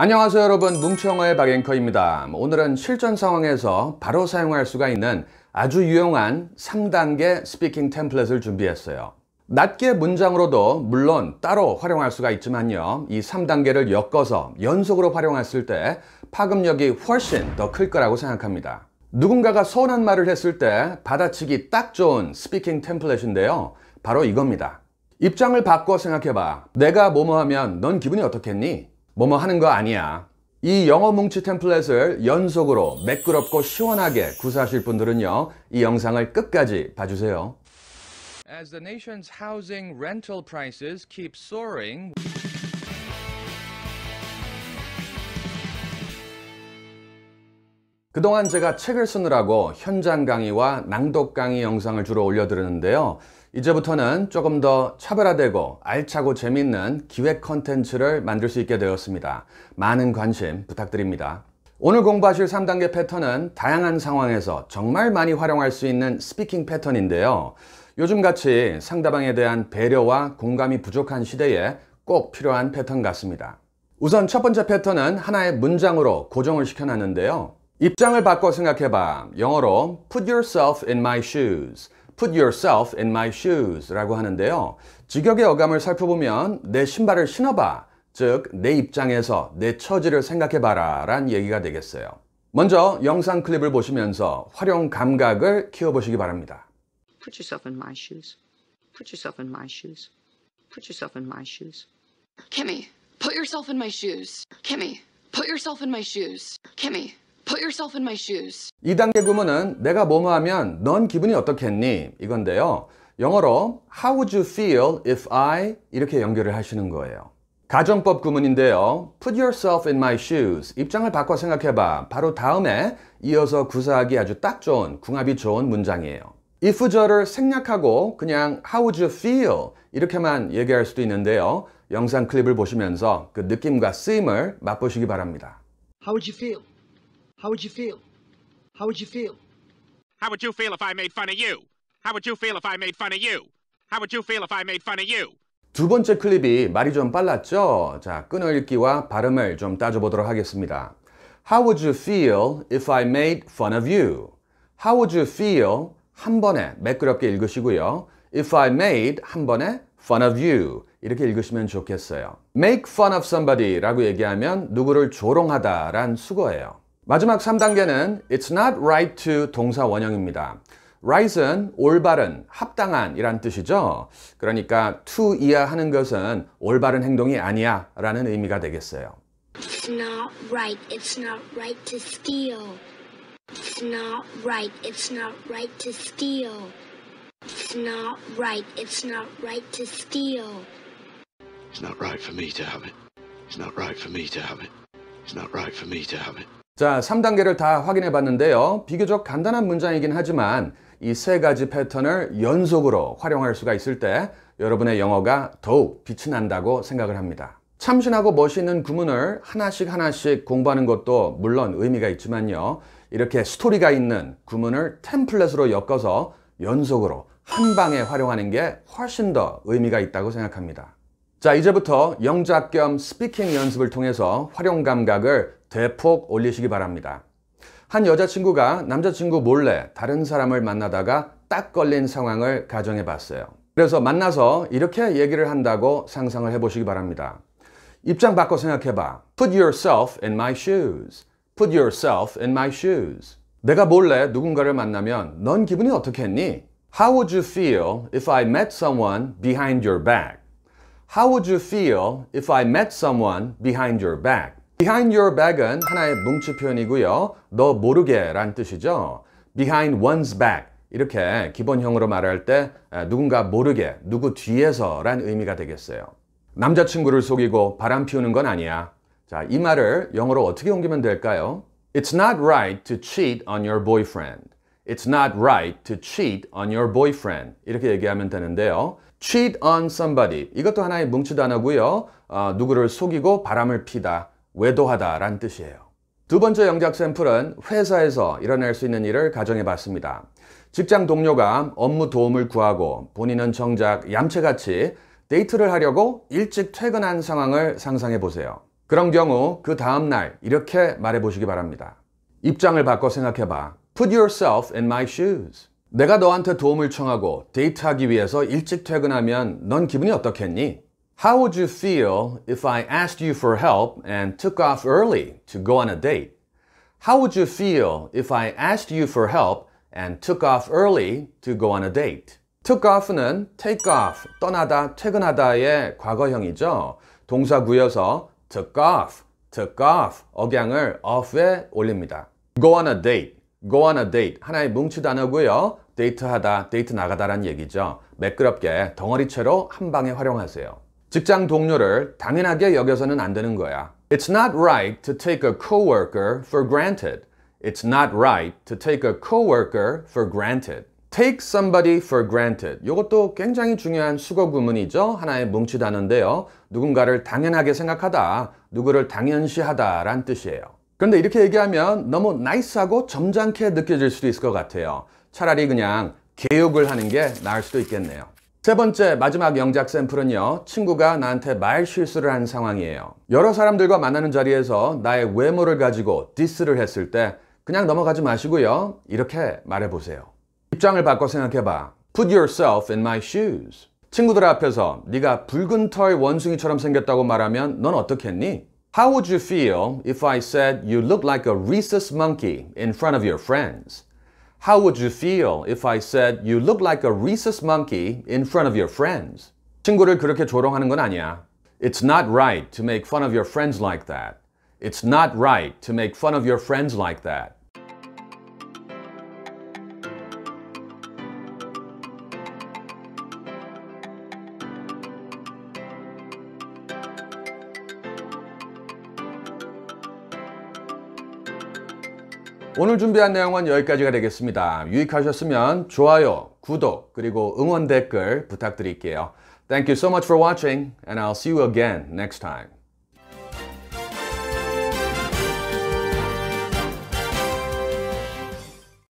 안녕하세요 여러분. 뭉청어의 박앵커입니다. 오늘은 실전 상황에서 바로 사용할 수가 있는 아주 유용한 3단계 speaking template을 준비했어요. 낱개 문장으로도 물론 따로 활용할 수가 있지만요 이 3단계를 엮어서 연속으로 활용했을 때 파급력이 훨씬 더 클 거라고 생각합니다. 누군가가 서운한 말을 했을 때 받아치기 딱 좋은 speaking template인데요 바로 이겁니다. 입장을 바꿔 생각해봐. 내가 뭐뭐 하면 넌 기분이 어떻겠니? 뭐뭐 하는 거 아니야. 이 영어 뭉치 템플릿을 연속으로 매끄럽고 시원하게 구사하실 분들은요. 이 영상을 끝까지 봐주세요. As the nation's housing rental prices keep soaring, 그동안 제가 책을 쓰느라고 현장 강의와 낭독 강의 영상을 주로 올려드리는데요. 이제부터는 조금 더 차별화되고 알차고 재밌는 기획 컨텐츠를 만들 수 있게 되었습니다. 많은 관심 부탁드립니다. 오늘 공부하실 3단계 패턴은 다양한 상황에서 정말 많이 활용할 수 있는 speaking 패턴인데요. 요즘같이 상대방에 대한 배려와 공감이 부족한 시대에 꼭 필요한 패턴 같습니다. 우선 첫 번째 패턴은 하나의 문장으로 고정을 시켜놨는데요. 입장을 바꿔 생각해봐. 영어로 put yourself in my shoes. Put yourself in my shoes 라고 하는데요. 직역의 어감을 살펴보면 내 신발을 신어봐. 즉, 내 입장에서 내 처지를 생각해봐라 란 얘기가 되겠어요. 먼저 영상 클립을 보시면서 활용 감각을 키워보시기 바랍니다. Put yourself in my shoes. Put yourself in my shoes. Put yourself in my shoes. Kimmy, put yourself in my shoes. Kimmy, put yourself in my shoes. Kimmy, put yourself in my shoes. 2단계 구문은 내가 뭐뭐 하면 넌 기분이 어떻겠니? 이건데요. 영어로 How would you feel if I 이렇게 연결을 하시는 거예요. 가정법 구문인데요. Put yourself in my shoes. 입장을 바꿔 생각해봐. 바로 다음에 이어서 구사하기 아주 딱 좋은, 궁합이 좋은 문장이에요. if저를 생략하고 그냥 How would you feel? 이렇게만 얘기할 수도 있는데요. 영상 클립을 보시면서 그 느낌과 쓰임을 맛보시기 바랍니다. How would you feel? How would you feel? How would you feel? How would you feel if I made fun of you? How would you feel if I made fun of you? How would you feel if I made fun of you? 두 번째 클립이 말이 좀 빨랐죠? 자, 끊어 읽기와 발음을 좀 따져보도록 하겠습니다. How would you feel if I made fun of you? How would you feel? 한 번에 매끄럽게 읽으시고요. If I made 한 번에 fun of you 이렇게 읽으시면 좋겠어요. Make fun of somebody 라고 얘기하면 누구를 조롱하다 란 수거예요. 마지막 3단계는 It's not right to 동사 원형입니다. right은 올바른, 합당한 이란 뜻이죠. 그러니까 to 이야 하는 것은 올바른 행동이 아니야 라는 의미가 되겠어요. It's not right. It's not right to steal. It's not right. It's not right to steal. It's not right. It's not right to steal. It's not right for me to have it. It's not right for me to have it. It's not right for me to have it. 자, 3단계를 다 확인해 봤는데요. 비교적 간단한 문장이긴 하지만 이 세 가지 패턴을 연속으로 활용할 수가 있을 때 여러분의 영어가 더욱 빛이 난다고 생각을 합니다. 참신하고 멋있는 구문을 하나씩 하나씩 공부하는 것도 물론 의미가 있지만요. 이렇게 스토리가 있는 구문을 템플릿으로 엮어서 연속으로 한 방에 활용하는 게 훨씬 더 의미가 있다고 생각합니다. 자, 이제부터 영작 겸 스피킹 연습을 통해서 활용 감각을 대폭 올리시기 바랍니다. 한 여자친구가 남자친구 몰래 다른 사람을 만나다가 딱 걸린 상황을 가정해 봤어요. 그래서 만나서 이렇게 얘기를 한다고 상상을 해보시기 바랍니다. 입장 바꿔 생각해봐. Put yourself in my shoes. Put yourself in my shoes. 내가 몰래 누군가를 만나면 넌 기분이 어떻겠니? How would you feel if I met someone behind your back? How would you feel if I met someone behind your back? Behind your back은 하나의 뭉치 표현이고요. 너 모르게 란 뜻이죠. Behind one's back 이렇게 기본형으로 말할 때 누군가 모르게 누구 뒤에서 란 의미가 되겠어요. 남자친구를 속이고 바람 피우는 건 아니야. 자, 이 말을 영어로 어떻게 옮기면 될까요? It's not right to cheat on your boyfriend. It's not right to cheat on your boyfriend. 이렇게 얘기하면 되는데요. cheat on somebody. 이것도 하나의 뭉치 단어고요. 어, 누구를 속이고 바람을 피다, 외도하다 란 뜻이에요. 두 번째 영작 샘플은 회사에서 일어날 수 있는 일을 가정해 봤습니다. 직장 동료가 업무 도움을 구하고 본인은 정작 얌체같이 데이트를 하려고 일찍 퇴근한 상황을 상상해 보세요. 그런 경우 그 다음 날 이렇게 말해 보시기 바랍니다. 입장을 바꿔 생각해 봐. Put yourself in my shoes. 내가 너한테 도움을 청하고 데이트하기 위해서 일찍 퇴근하면 넌 기분이 어떻겠니? How would you feel if I asked you for help and took off early to go on a date? How would you feel if I asked you for help and took off early to go on a date? took off는 take off, 떠나다, 퇴근하다의 과거형이죠. 동사 구여서 took off, took off 억양을 off에 올립니다. go on a date, go on a date 하나의 뭉치 단어고요. 데이트하다, 데이트 나가다란 얘기죠. 매끄럽게 덩어리채로 한 방에 활용하세요. 직장 동료를 당연하게 여겨서는 안 되는 거야. It's not right to take a coworker for granted. It's not right to take a coworker for granted. Take somebody for granted. 이것도 굉장히 중요한 수거 구문이죠. 하나의 뭉치 단어인데요. 누군가를 당연하게 생각하다, 누구를 당연시하다란 뜻이에요. 그런데 이렇게 얘기하면 너무 nice하고 점잖게 느껴질 수도 있을 것 같아요. 차라리 그냥 개욕을 하는 게 나을 수도 있겠네요. 세 번째 마지막 영작 샘플은요. 친구가 나한테 말 실수를 한 상황이에요. 여러 사람들과 만나는 자리에서 나의 외모를 가지고 디스를 했을 때 그냥 넘어가지 마시고요. 이렇게 말해보세요. 입장을 바꿔 생각해봐. Put yourself in my shoes. 친구들 앞에서 네가 붉은 털 원숭이처럼 생겼다고 말하면 넌 어떻겠니? How would you feel if I said you look like a rhesus monkey in front of your friends? How would you feel if I said you look like a rhesus monkey in front of your friends? 친구를 그렇게 조롱하는 건 아니야. It's not right to make fun of your friends like that. It's not right to make fun of your friends like that. 오늘 준비한 내용은 여기까지가 되겠습니다. 유익하셨으면 좋아요, 구독, 그리고 응원 댓글 부탁드릴게요. Thank you so much for watching, and I'll see you again next time.